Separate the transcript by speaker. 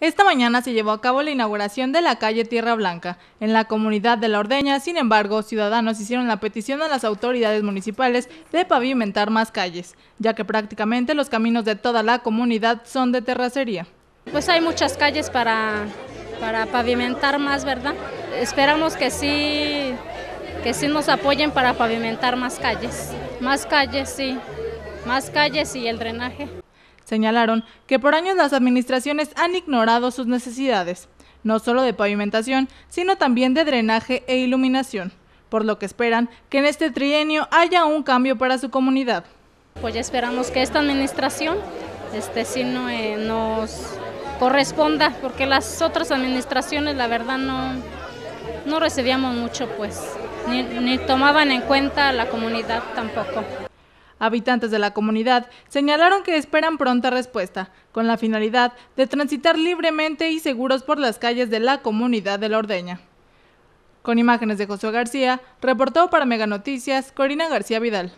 Speaker 1: Esta mañana se llevó a cabo la inauguración de la calle Tierra Blanca en la comunidad de La Ordeña. Sin embargo, ciudadanos hicieron la petición a las autoridades municipales de pavimentar más calles, ya que prácticamente los caminos de toda la comunidad son de terracería.
Speaker 2: Pues hay muchas calles para, para pavimentar más, ¿verdad? Esperamos que sí, que sí nos apoyen para pavimentar más calles. Más calles, sí. Más calles y el drenaje.
Speaker 1: Señalaron que por años las administraciones han ignorado sus necesidades, no solo de pavimentación, sino también de drenaje e iluminación, por lo que esperan que en este trienio haya un cambio para su comunidad.
Speaker 2: Pues ya esperamos que esta administración este, sí no, eh, nos corresponda, porque las otras administraciones la verdad no, no recibíamos mucho, pues, ni, ni tomaban en cuenta la comunidad tampoco.
Speaker 1: Habitantes de la comunidad señalaron que esperan pronta respuesta, con la finalidad de transitar libremente y seguros por las calles de la comunidad de La Ordeña. Con imágenes de José García, reportó para Mega Noticias Corina García Vidal.